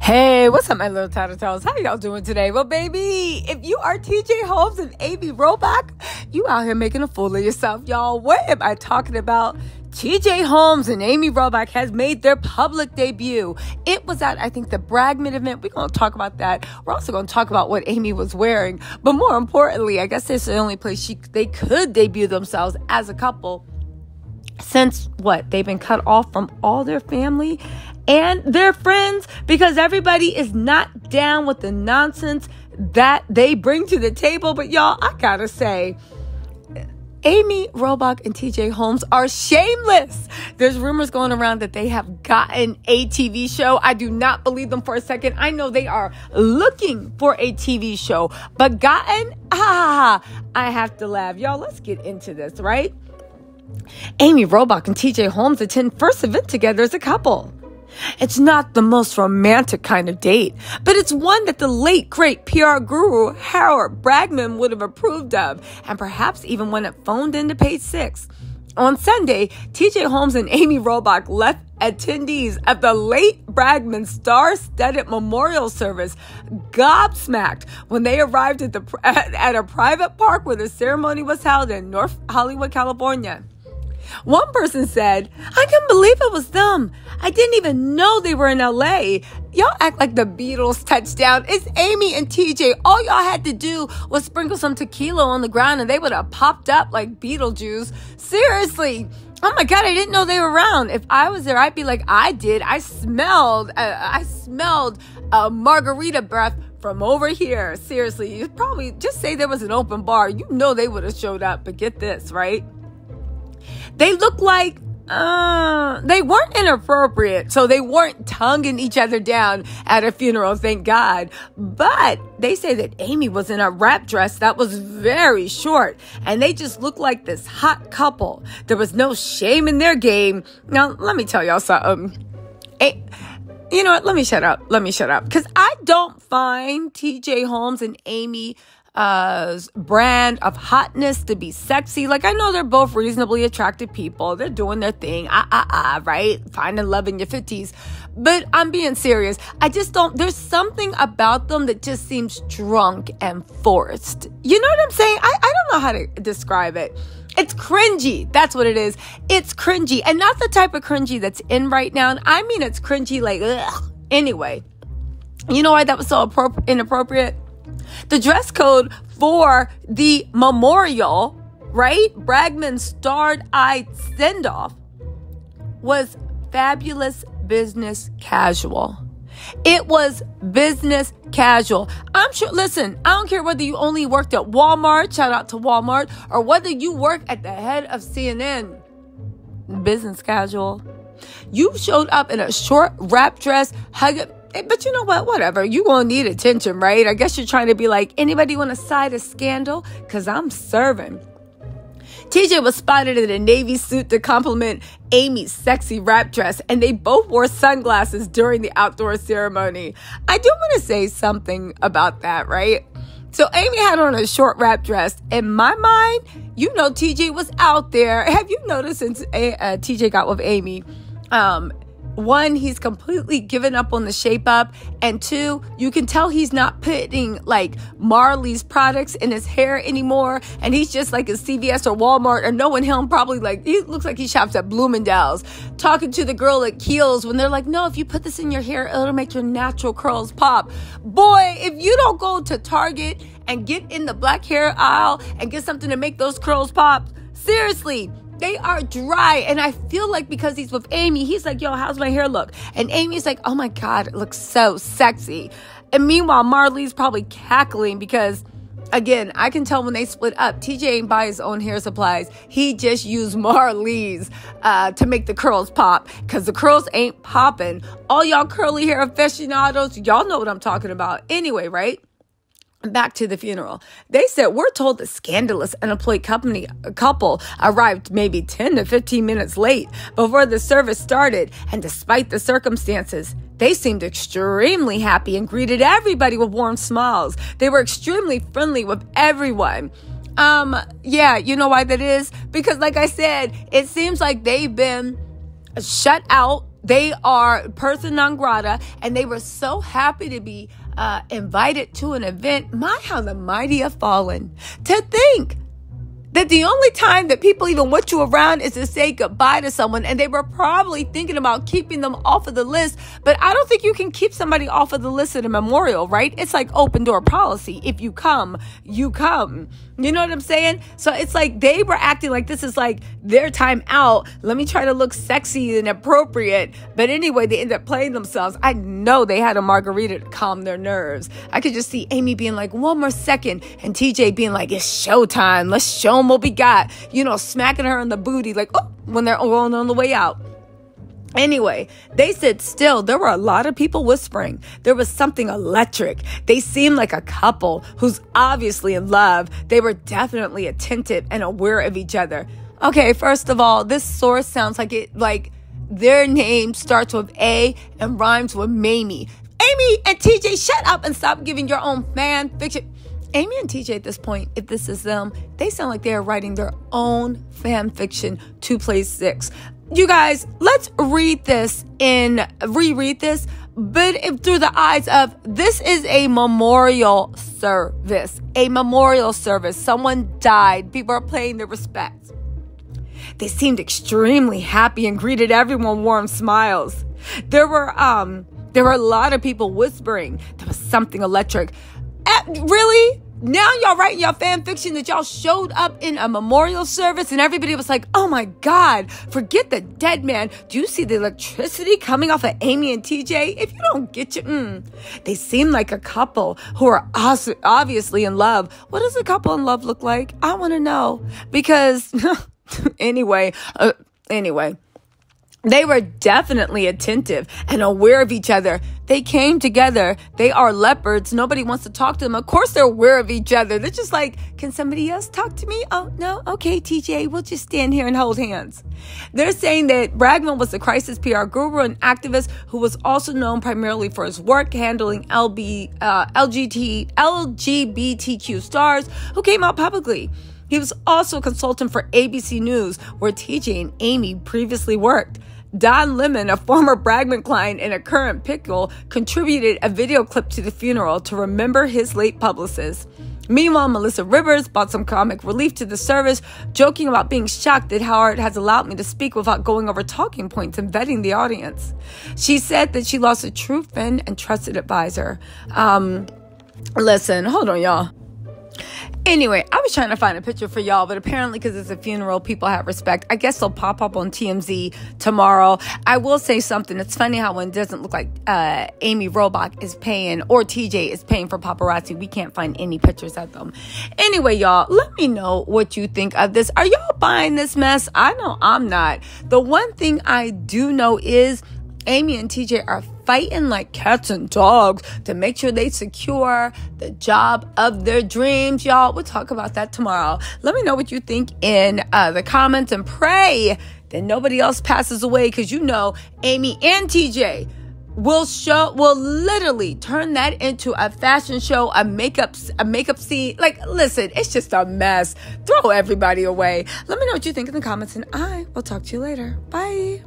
Hey, what's up, my little tattletales? How y'all doing today? Well, baby, if you are TJ Holmes and Amy Robach, you out here making a fool of yourself, y'all. What am I talking about? TJ Holmes and Amy Robach has made their public debut. It was at, I think, the Bragman event. We're going to talk about that. We're also going to talk about what Amy was wearing. But more importantly, I guess this is the only place she, they could debut themselves as a couple since what? They've been cut off from all their family and their friends because everybody is not down with the nonsense that they bring to the table. But y'all, I gotta say, Amy Robach and TJ Holmes are shameless. There's rumors going around that they have gotten a TV show. I do not believe them for a second. I know they are looking for a TV show, but gotten, ah, I have to laugh. Y'all, let's get into this, right? Amy Robach and TJ Holmes attend first event together as a couple. It's not the most romantic kind of date, but it's one that the late great PR guru Howard Bragman would have approved of, and perhaps even when it phoned into page six. On Sunday, TJ Holmes and Amy Robach left attendees of the late Bragman star-studded memorial service gobsmacked when they arrived at the at a private park where the ceremony was held in North Hollywood, California. One person said, I couldn't believe it was them. I didn't even know they were in LA. Y'all act like the Beatles touchdown. It's Amy and TJ. All y'all had to do was sprinkle some tequila on the ground and they would have popped up like Beetlejuice. Seriously. Oh my God, I didn't know they were around. If I was there, I'd be like, I did. I smelled, uh, I smelled a margarita breath from over here. Seriously, you probably just say there was an open bar. You know they would have showed up. But get this, right? They look like uh, they weren't inappropriate, so they weren't tonguing each other down at a funeral, thank God. But they say that Amy was in a wrap dress that was very short, and they just looked like this hot couple. There was no shame in their game. Now, let me tell y'all something. Hey, you know what? Let me shut up. Let me shut up. Because I don't find TJ Holmes and Amy uh, brand of hotness to be sexy. Like I know they're both reasonably attractive people. They're doing their thing. Ah ah ah, right? Finding love in your 50s. But I'm being serious. I just don't there's something about them that just seems drunk and forced. You know what I'm saying? I, I don't know how to describe it. It's cringy. That's what it is. It's cringy. And not the type of cringy that's in right now. And I mean it's cringy like ugh. Anyway. You know why that was so appro- inappropriate? The dress code for the memorial, right? Bragman starred eyed send off was fabulous business casual. It was business casual. I'm sure, listen, I don't care whether you only worked at Walmart, shout out to Walmart, or whether you work at the head of CNN, business casual. You showed up in a short wrap dress, hugging but you know what? Whatever. You gonna need attention, right? I guess you're trying to be like, anybody want to side a scandal? Cause I'm serving. TJ was spotted in a navy suit to compliment Amy's sexy wrap dress, and they both wore sunglasses during the outdoor ceremony. I do want to say something about that, right? So Amy had on a short wrap dress. In my mind, you know TJ was out there. Have you noticed since uh, TJ got with Amy? Um, one, he's completely given up on the shape up. And two, you can tell he's not putting like Marilee's products in his hair anymore. And he's just like a CVS or Walmart or knowing him probably like, he looks like he shops at Bloomingdale's. Talking to the girl at Kiehl's when they're like, no, if you put this in your hair, it'll make your natural curls pop. Boy, if you don't go to Target and get in the black hair aisle and get something to make those curls pop, seriously, they are dry. And I feel like because he's with Amy, he's like, yo, how's my hair look? And Amy's like, oh my God, it looks so sexy. And meanwhile, Marilee's probably cackling because, again, I can tell when they split up, TJ ain't buy his own hair supplies. He just used Marilee's uh, to make the curls pop because the curls ain't popping. All y'all curly hair aficionados, y'all know what I'm talking about. Anyway, right? Back to the funeral. They said, We're told the scandalous unemployed company couple arrived maybe 10 to 15 minutes late before the service started, and despite the circumstances, they seemed extremely happy and greeted everybody with warm smiles. They were extremely friendly with everyone. Um, yeah, you know why that is? Because, like I said, it seems like they've been shut out They are person non grata, and they were so happy to be uh, invited to an event. My, how the mighty have fallen. To think that the only time that people even want you around is to say goodbye to someone and they were probably thinking about keeping them off of the list but i don't think you can keep somebody off of the list at a memorial right it's like open door policy if you come you come you know what I'm saying? So it's like they were acting like this is like their time out. Let me try to look sexy and appropriate. But anyway, they end up playing themselves. I know they had a margarita to calm their nerves. I could just see Amy being like, one more second. And TJ being like, it's showtime. Let's show them what we got. You know, smacking her in the booty like, oh, when they're going on the way out. Anyway, they said still there were a lot of people whispering. There was something electric. They seemed like a couple who's obviously in love. They were definitely attentive and aware of each other. Okay, first of all, this source sounds like it like their name starts with A and rhymes with Mamie. Amy and TJ, shut up and stop giving your own fan fiction. Amy and TJ at this point, if this is them, they sound like they are writing their own fan fiction to page six you guys, let's read this in reread this, but if, through the eyes of this is a memorial service, a memorial service. Someone died. People are paying their respects. They seemed extremely happy and greeted everyone with warm smiles. There were um there were a lot of people whispering. There was something electric. Really? Now y'all writing your fan fiction that y'all showed up in a memorial service and everybody was like, oh my God, forget the dead man. Do you see the electricity coming off of Amy and TJ? If you don't get you, mm. they seem like a couple who are obviously in love. What does a couple in love look like? I want to know because anyway, uh, anyway. They were definitely attentive and aware of each other. They came together. They are leopards. Nobody wants to talk to them. Of course, they're aware of each other. They're just like, can somebody else talk to me? Oh, no. Okay, TJ, we'll just stand here and hold hands. They're saying that Bragman was a crisis PR guru and activist who was also known primarily for his work handling LB, uh, LGT, LGBTQ stars who came out publicly. He was also a consultant for ABC News, where TJ and Amy previously worked. Don Lemon, a former Bragman client and a current pickle, contributed a video clip to the funeral to remember his late publicist. Meanwhile, Melissa Rivers brought some comic relief to the service, joking about being shocked that Howard has allowed me to speak without going over talking points and vetting the audience. She said that she lost a true friend and trusted advisor. Um, listen, hold on, y'all. Anyway, I was trying to find a picture for y'all, but apparently, because it's a funeral, people have respect. I guess they'll pop up on TMZ tomorrow. I will say something. It's funny how when it doesn't look like uh, Amy Robach is paying or TJ is paying for paparazzi, we can't find any pictures of them. Anyway, y'all, let me know what you think of this. Are y'all buying this mess? I know I'm not. The one thing I do know is Amy and TJ are fighting like cats and dogs to make sure they secure the job of their dreams. Y'all, we'll talk about that tomorrow. Let me know what you think in uh, the comments and pray that nobody else passes away because you know Amy and TJ will show will literally turn that into a fashion show a makeup a makeup scene. Like listen it's just a mess. Throw everybody away. Let me know what you think in the comments and i will talk to you later. Bye